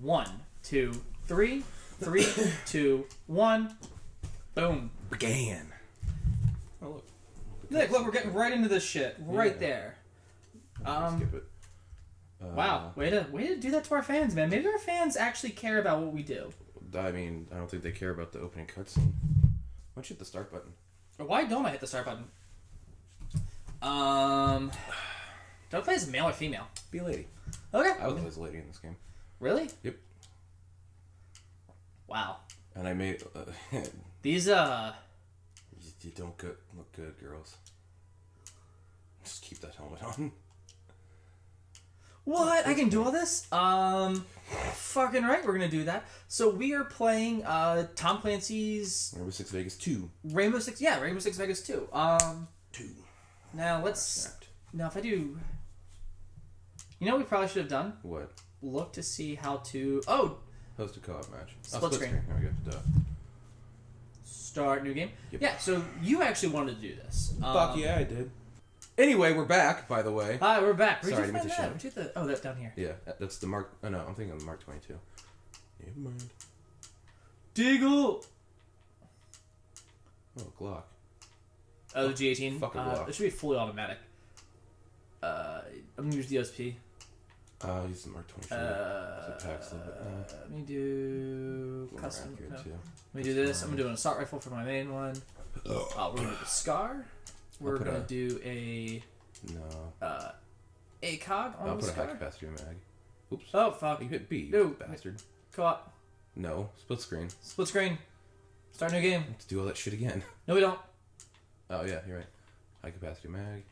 One, two, three, three, two, one. Boom. Began. Oh look. Look, look, we're getting right into this shit. Right Yeah. there. I'll Um, skip it. Uh, Wow, way to way to do that to our fans, man. Maybe our fans actually care about what we do. I mean, I don't think they care about the opening cutscene. Why don't you hit the start button? Or why don't I hit the start button? Um, do I play as male or female? Be a lady. Okay. I was always a lady in this game. Really? Yep. Wow. And I made. Uh, These uh, you don't good, look good, girls. Just keep that helmet on. what? I can do all this? Um, fucking right. We're gonna do that. So we are playing uh Tom Clancy's Rainbow Six Vegas 2. Rainbow Six. Yeah, Rainbow Six Vegas two. Um, 2. now let's. Snapped. Now if I do, you know what we probably should have done? What? Look to see how to. Oh, Host a co-op match. Split screen. There we go. Duh. start new game. Yep. Yeah. So you actually wanted to do this. Fuck Um, yeah, I did. Anyway, we're back, by the way. Hi, we're back. Where'd Sorry, you find meant that? to Where'd you the? Oh, that's down here. Yeah, that's the Mark. Oh no, I'm thinking of the Mark 22. Never mind. Deagle. Oh, Glock. Oh, the G18. Fuck a uh, block. it should be fully automatic. Uh, I'm gonna use the OSP. Uh, I'll use the Mark 23. Uh, It's a pack slip, but, uh, let me do More custom. accurate, no. too. Let me do this. I'm gonna do an assault rifle for my main one. Oh. Uh, we're gonna do the scar. We're gonna a- do a No. uh, ACOG on I'll the put a high scar. capacitor mag. Oops. Oh fuck! You hit B, No. bastard. Co-op. No, split screen. Split screen. Start new game. Let's do all that shit again. No, we don't. Oh yeah, you're right. High capacity mag.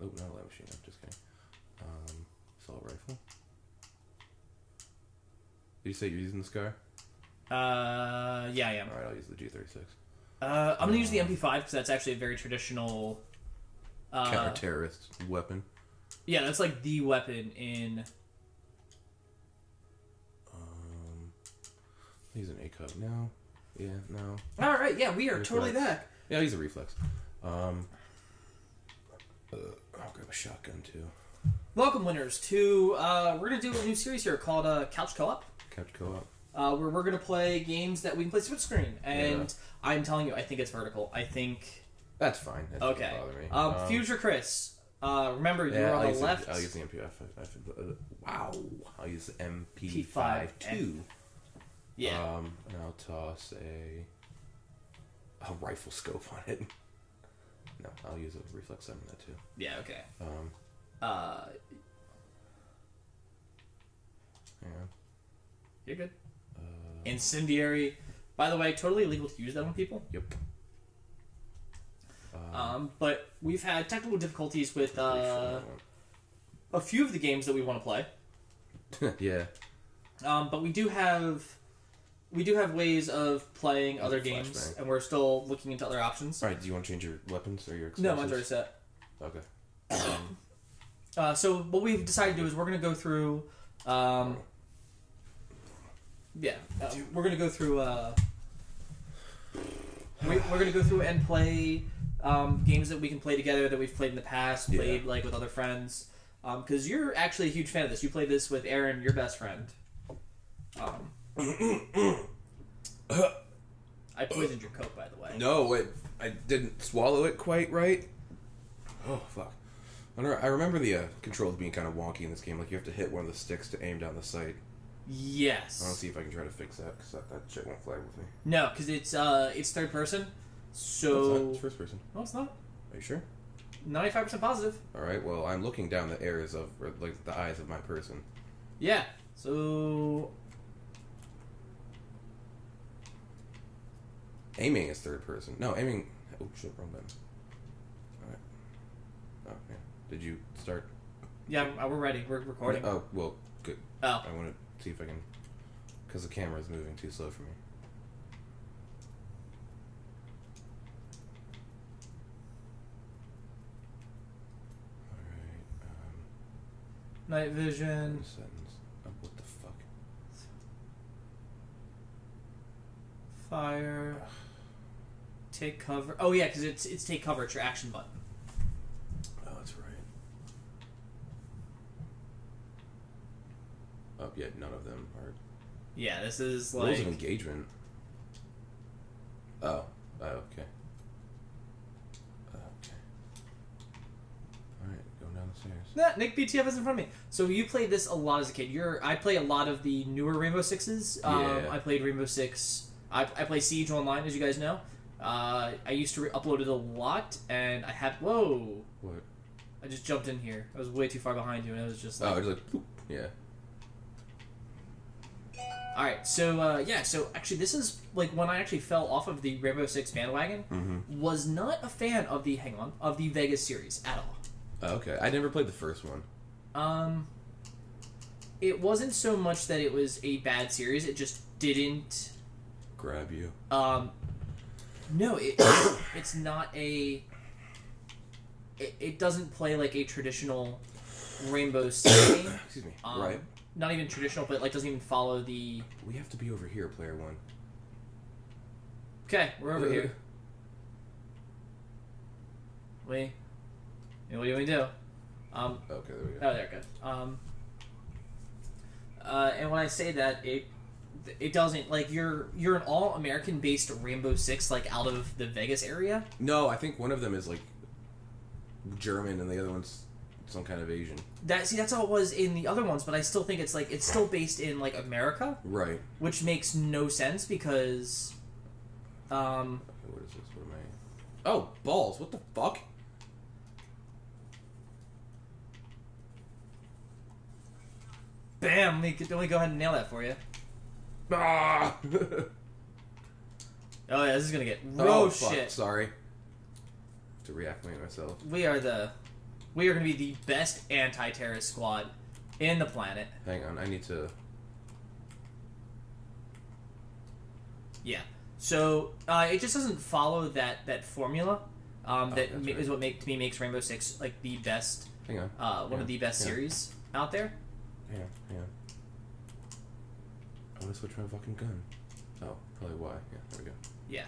Oh, not a light machine. I'm just kidding. Um, assault rifle. Did you say you're using the scar? Uh, yeah, I am. All right, I'll use the G36. Uh, I'm gonna use the MP5 because that's actually a very traditional. Uh, Counter terrorist weapon. yeah, that's like the weapon in. Um, I'll use an ACOG now. Yeah, no. All right, yeah, we are totally back. Yeah, I'll a reflex. Um, uh, I'll grab a shotgun too. Welcome, winners, to uh, we're gonna do a new series here called uh, Couch Co-op, Couch co-op. uh, where we're gonna play games that we can play split screen. And Yeah. I'm telling you, I think it's vertical. I think That's fine. That okay. bother me. Um, Future Chris, uh, remember Yeah, you're I'll on the left. The, I'll use the MP5. I, I, uh, wow. I'll use the P5 MP5 two. yeah. Um, and I'll toss a a rifle scope on it. No, I'll use a reflex on that too. yeah. Okay. Um, Uh, on. you're good. Uh, Incendiary. By the way, totally illegal to use that on people. yep. Uh, Um, but we've had technical difficulties with uh, a few of the games that we want to play. Yeah. Um, but we do have we do have ways of playing other games, and we're still looking into other options. All right. Do you want to change your weapons or your No, explosives? mine's already set. Okay. Um, Uh, so what we've decided to do is we're going to go through. Um, yeah, uh, we're going to go through. Uh, we, we're going to go through and play um, games that we can play together that we've played in the past, Yeah. played like with other friends. Because you're actually a huge fan of this. You played this with Aaron, your best friend. Um, I poisoned your coke, by the way. No, it, I didn't swallow it quite right. Oh fuck! I, don't know, I remember the uh, controls being kind of wonky in this game. Like you have to hit one of the sticks to aim down the sight. Yes. I want to see if I can try to fix that because that, that shit won't fly with me. No, because it's uh, it's third person. No, it's, So not. it's first person. no, it's not. Are you sure? Ninety-five percent positive. All right. Well, I'm looking down the areas of like the eyes of my person. Yeah. So Aiming is third person. No, aiming. Oh shit! Wrong button. All right. Oh yeah. Did you start? yeah, uh, we're ready. We're recording. Oh well, good. Oh, I want to see if I can, because the camera is moving too slow for me. Alright, um, night vision. sentence. Oh, what the fuck? Fire. Take cover. Oh yeah, because it's it's take cover. It's your action button. Oh, that's right. Oh yeah, none of them are Yeah, this is rules like of engagement. Oh, oh okay. Okay. All right, going down the stairs. Nah, Nick BTF is in front of me. So you played this a lot as a kid. You're I play a lot of the newer Rainbow Sixes. Um, Yeah. I played Rainbow Six. I, I play Siege online, as you guys know. Uh, I used to re- upload it a lot, and I had whoa. What? I just jumped in here. I was way too far behind you, and it was just like, Oh, it's like, boop. yeah. All right. So uh, yeah, so actually, this is like when I actually fell off of the Rainbow Six bandwagon. Mm-hmm. Was not a fan of the hang on of the Vegas series at all. Oh, okay, I never played the first one. Um, it wasn't so much that it was a bad series; it just didn't. Grab you. Um, no, it it's not a. It, it doesn't play like a traditional Rainbow Six game. Excuse me. Um, right. Not even traditional, but like doesn't even follow the. We have to be over here, player one. Okay, we're over here. We. What do we do? Um, Okay, there we go. Oh, there, good. Um, uh, and when I say that, it it doesn't like you're you're an all American based Rainbow Six like out of the Vegas area. No, I think one of them is like German, and the other one's some kind of Asian. That see that's how it was in the other ones, but I still think it's like it's still based in like America, Right. which makes no sense because, um, what is this? What am I? Oh, balls! What the fuck? bam, let me, let me go ahead and nail that for you. Ah! Oh yeah, this is gonna get oh fuck! shit. Sorry. To reacclimate myself. We are the we are gonna be the best anti-terrorist squad in the planet. Hang on, I need to. Yeah. So uh, it just doesn't follow that that formula. Um, Oh, that ma- right. is what make to me makes Rainbow Six like the best, Hang on. uh, one Yeah, of the best yeah. series out there. Hang on. Hang on. I want to switch my fucking gun. Oh, probably why. Yeah, there we go. Yeah.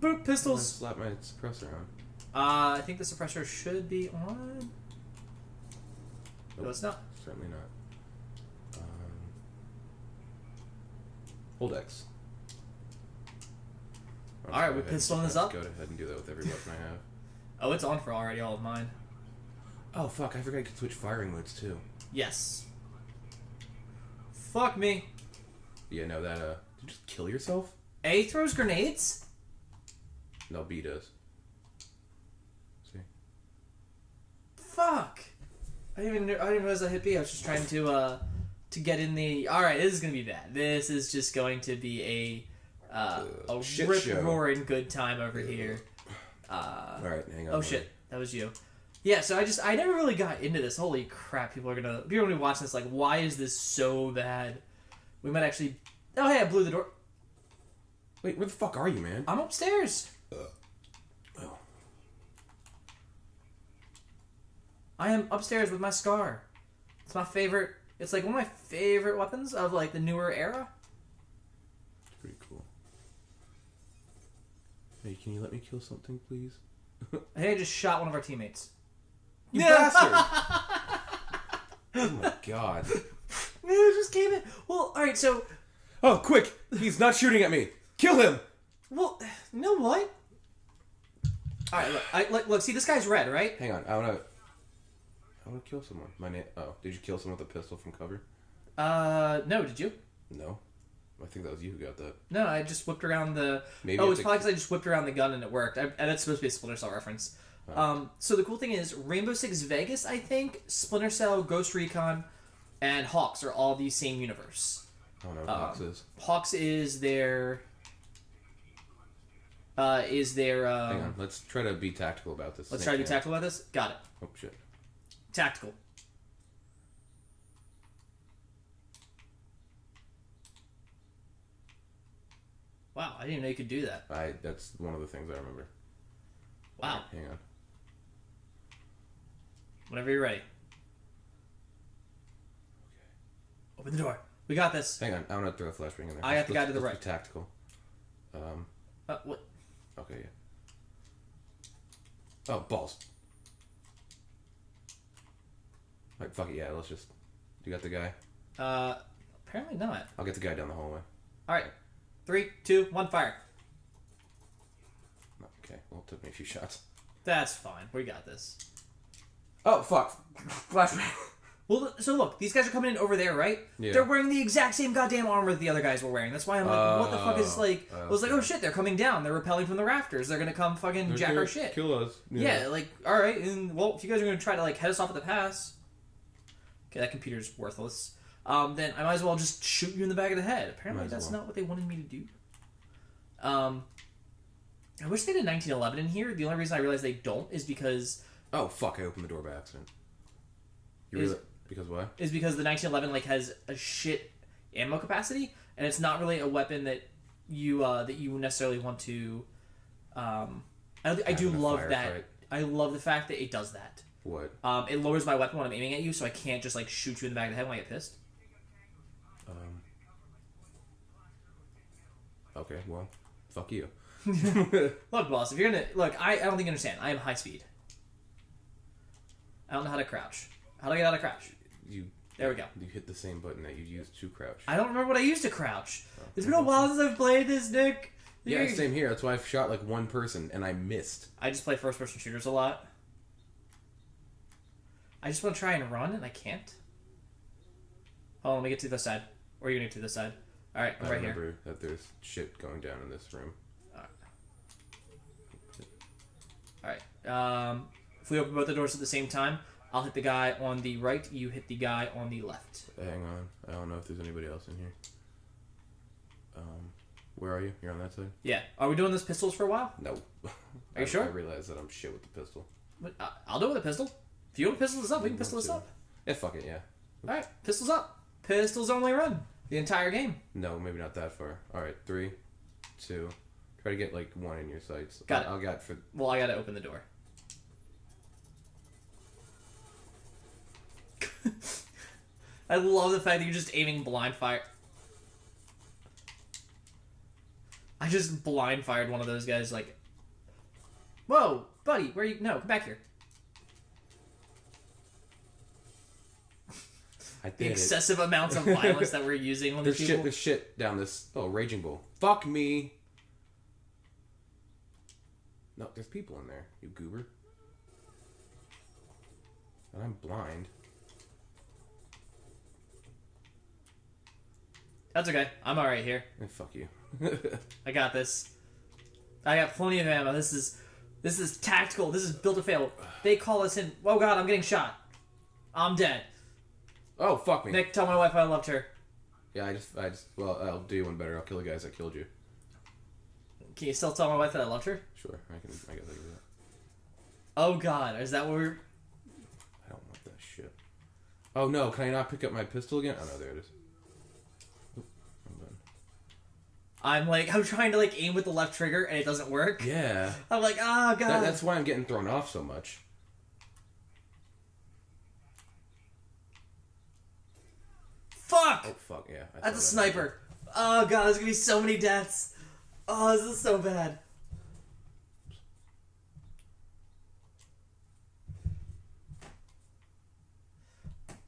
Boop I'm pistols. slap my suppressor on. Uh, I think the suppressor should be on. No, it's not. Certainly not. Um, hold X. I'll All right, we're go pistoling this just up? Go ahead and do that with every weapon I have. Oh, it's on for already all of mine. Oh fuck! I forgot I could switch firing modes too. Yes. Fuck me. Yeah, no, that uh, did you just kill yourself? A throws grenades. No, B does. See, Fuck. I didn't even I didn't realize I hit B. I was just trying to uh to get in the. All right, this is gonna be bad. This is just going to be a uh, a shit rip show. roaring good time over here. Uh, all right, hang on. oh shit, that was you. Yeah, so I just I never really got into this. Holy crap! People are gonna people are gonna be watching this like, why is this so bad? We might actually. Oh hey, I blew the door. Wait, where the fuck are you, man? I'm upstairs. I am upstairs with my scar. It's my favorite. It's like one of my favorite weapons of like the newer era. it's pretty cool. Hey, can you let me kill something, please? hey, I just shot one of our teammates. You bastard! oh my god! No, it just came in. Well, all right. So, Oh, quick! He's not shooting at me. Kill him! well, you know what? All right, look, I, look, look. See, this guy's red, right? Hang on, I wanna. I wanna kill someone. My name. Oh, did you kill someone with a pistol from cover? Uh, no, did you? No. I think that was you who got that. No, I just whipped around the. Maybe oh, it's probably because I just whipped around the gun and it worked. I, and that's supposed to be a Splinter Cell reference. Um, so the cool thing is, Rainbow Six Vegas, I think, Splinter Cell, Ghost Recon, and HAWX are all the same universe. I don't know what Um, Fox is. HAWX is their. Uh, is there? Um, Hang on, let's try to be tactical about this. Let's try to be tactical about this. Got it. Oh shit. Tactical. Wow, I didn't even know you could do that. I. That's one of the things I remember. Wow. Hang on. Whenever you're ready. Okay. Open the door. We got this. Hang on. I'm gonna throw a flashbang in there. I got the guy to the right. Tactical. Um. Uh, what? Okay. Yeah. Oh, balls. Like, fuck it, yeah, let's just. You got the guy? Uh, apparently not. I'll get the guy down the hallway. All right, three, two, one, fire. Okay, well, it took me a few shots. That's fine. We got this. Oh, fuck. Flashback. Well, so look, these guys are coming in over there, right? Yeah. They're wearing the exact same goddamn armor that the other guys were wearing. That's why I'm like, what the fuck is Oh, like? I was like, oh shit, they're coming down. They're repelling from the rafters. They're gonna come fucking jack our shit. Kill us. Yeah. like all right, and well, if you guys are gonna try to like head us off at the pass, okay, that computer's worthless. Um, then I might as well just shoot you in the back of the head. Apparently, that's well. not what they wanted me to do. Um, I wish they did 1911 in here. The only reason I realize they don't is because Oh, fuck, I opened the door by accident. You Is- really. Because why? is because the 1911 like has a shit ammo capacity, and it's not really a weapon that you uh, that you necessarily want to. Um, I, I do Have in a love that. firefight. I love the fact that it does that. What? Um, it lowers my weapon when I'm aiming at you, so I can't just like shoot you in the back of the head when I get pissed. Um. Okay, well, fuck you. Look, boss, if you're gonna look, I, I don't think you understand. I am high speed. I don't know how to crouch. How do I get out of crouch? You. There we go. You hit the same button that you used to crouch. I don't remember what I used to crouch. It's been a while since I've played this, Nick. Yeah, same here. That's why I've shot like one person and I missed. I just play first person shooters a lot. I just want to try and run, and I can't. Hold on, let me get to this side. Or you're gonna get to this side. Alright, I'm I right here. remember that there's shit going down in this room. Alright. Um, if we open both the doors at the same time, I'll hit the guy on the right, you hit the guy on the left. Hang on. I don't know if there's anybody else in here. Um, where are you? You're on that side? Yeah. Are we doing this pistols for a while? No. Are I, you sure? I realize that I'm shit with the pistol. But, uh, I'll do it with a pistol. You want to pistol this up, we can pistol this up. Yeah, fuck it, yeah. Alright, pistols up. Pistols only run. The entire game. No, maybe not that far. Alright, three, two. Try to get like one in your sights. Got it. I'll got for Well, I gotta open the door. I love the fact that you're just aiming blind fire. I just blind fired one of those guys. Like, whoa, buddy, where you? No, come back here. I The did it. excessive amounts of violence that we're using on There's these shit. people. There's shit down this. Oh, raging bull. Fuck me. No, there's people in there. You goober. And I'm blind. That's okay. I'm all right here. Eh, fuck you. I got this. I got plenty of ammo. This is this is tactical. This is built to fail. They call us in. Oh god, I'm getting shot. I'm dead. Oh, fuck me. Nick, tell my wife I loved her. Yeah, I just, I just. Well, I'll do you one better. I'll kill the guys that killed you. Can you still tell my wife that I loved her? Sure, I can. I guess I can do that. Oh god, is that what we're? I don't want that shit. Oh no! Can I not pick up my pistol again? Oh no, there it is. Oop, I'm done. I'm like I'm trying to like aim with the left trigger and it doesn't work. Yeah, I'm like, oh god. that, that's why I'm getting thrown off so much. Fuck. Oh fuck yeah! That's a saw that. sniper. Oh god, there's gonna be so many deaths. Oh, this is so bad.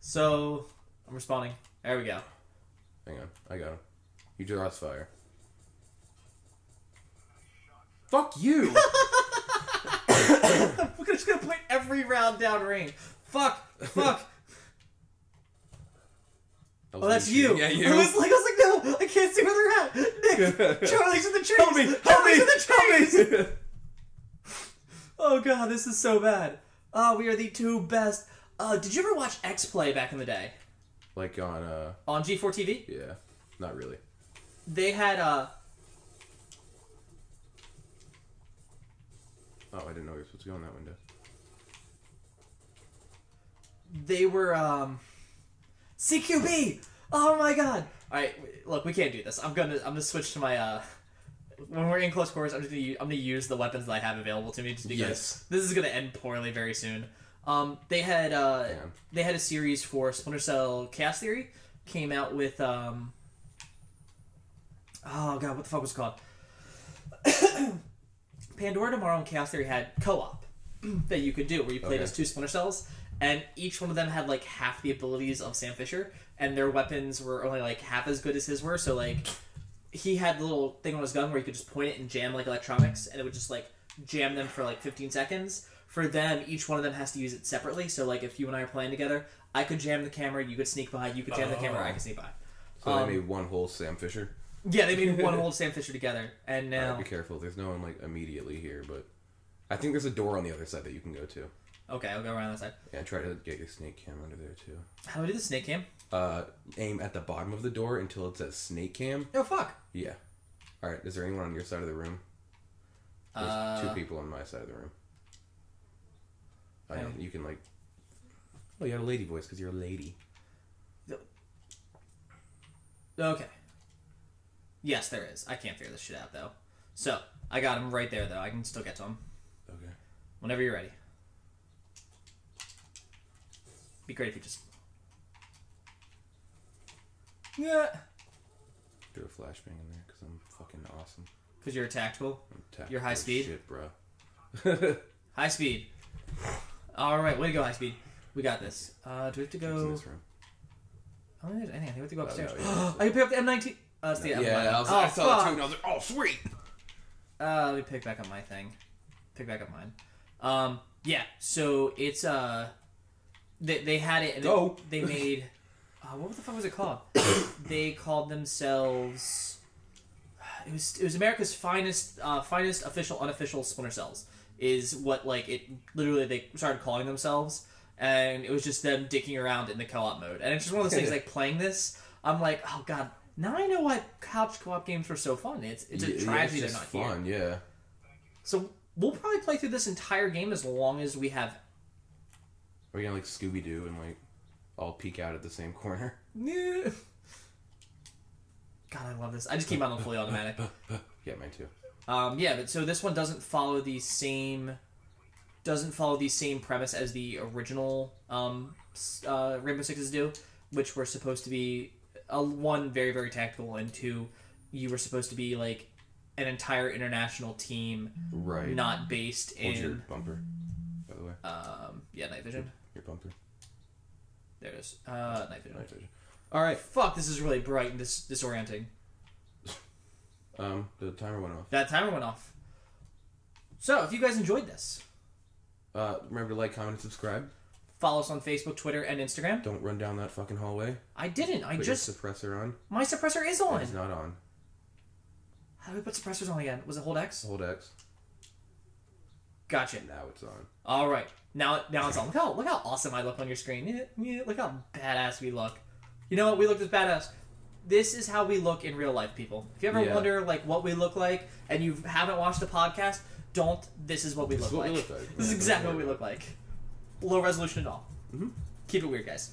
So, I'm responding. There we go. Hang on, I got him. You draw us fire. Fuck you! We're just gonna point every round down range. Fuck. Fuck. That Oh, that's you. at you. I was like, I was like, no, I can't see where they're at. Nick, Charlie's in the trees. Help me! Help Charlie's me! in the trees. Oh god, this is so bad. Oh, we are the two best. Uh, did you ever watch X Play back in the day like on uh, on G4 TV? yeah, not really. They had uh, Oh, I didn't know you were supposed to go in that window. they were um, CQB. Oh my god. All right, look, we can't do this. I'm gonna I'm gonna switch to my uh. When we're in close quarters, I'm just gonna use, I'm gonna use the weapons that I have available to me, just because Yes. this is gonna end poorly very soon. Um, they had uh, Damn. they had a series for Splinter Cell Chaos Theory. Came out with um. Oh god, what the fuck was it called? Pandora Tomorrow and Chaos Theory had co-op. that you could do where you played Okay. as two Splinter Cells, and each one of them had like half the abilities of Sam Fisher, and their weapons were only like half as good as his were. So like, he had the little thing on his gun where you could just point it and jam like electronics, and it would just like jam them for like 15 seconds. For them, each one of them has to use it separately. So like, if you and I are playing together, I could jam the camera, you could sneak by, you could jam the camera, I could sneak by. So Um, they made one whole Sam Fisher. Yeah, they made one whole Sam Fisher together, and now Alright, be careful. There's no one like immediately here, but I think there's a door on the other side that you can go to. Okay, I'll go around that side. Yeah, try to get your snake cam under there too. How do I do the snake cam? Uh, aim at the bottom of the door until it says snake cam. Oh fuck. Yeah. All right. Is there anyone on your side of the room? There's Uh, two people on my side of the room. Oh, yeah, Um, you can like. Oh, you have a lady voice because you're a lady. Okay. Yes, there is. I can't figure this shit out though. So I got him right there though. I can still get to him Okay. whenever you're ready. Be great if you just. Yeah. Do a flashbang in there because I'm fucking awesome. Because you're tactical. I'm tactical You're high speed? Shit, bro. High speed. All right, way to go, high speed. We got this. Uh, do we have to It's in go? this room. I don't think there's anything. I think we have to go Oh, upstairs. no, yeah. I can pick up the M19. Uh, it's the M19. yeah, I, was, oh, I saw that fuck. too, and I was like, oh, sweet. Uh, let me pick back up my thing. Pick back up mine. Um, yeah. So it's uh, they they had it and it- they made. Uh, what the fuck was it called? they called themselves. It was it was America's finest uh, finest official unofficial Splinter Cells is what like it literally they started calling themselves and it was just them dicking around in the co-op mode and it's just one of those things like playing this I'm like oh god now I know why couch co-op games were so fun it's it's a Yeah, tragedy it's they're not here fun, yeah. so we'll probably play through this entire game as long as we have. We're gonna like Scooby Doo and like all peek out at the same corner. God, I love this. I just came out on fully automatic. Yeah, mine too. Um, yeah, but so this one doesn't follow the same doesn't follow the same premise as the original um, uh, Rainbow Sixes do, which were supposed to be a, one very very tactical and two you were supposed to be like an entire international team, Right. not based Hold your in bumper, by the way. um, yeah night vision. Your bumper. There it is. Uh, night vision. Night vision. All right. Fuck, this is really bright and dis- disorienting. Um, the timer went off. That timer went off. So, if you guys enjoyed this, Uh, remember to like, comment, and subscribe. follow us on Facebook, Twitter, and Instagram. Don't run down that fucking hallway. I didn't. I Put just your suppressor on. my suppressor is on. It's not on. How do we put suppressors on again? Was it hold X? Hold X. Gotcha. Now it's on. All right. Now, now it's on. Look how look how awesome I look on your screen. Yeah, yeah, look how badass we look. You know what? We look this badass. This is how we look in real life, people. If you ever Yeah. wonder like what we look like, and you haven't watched the podcast, don't. This is what we This look what like. we look like. This is exactly what we look like. Low resolution at all. Mhm. Keep it weird, guys.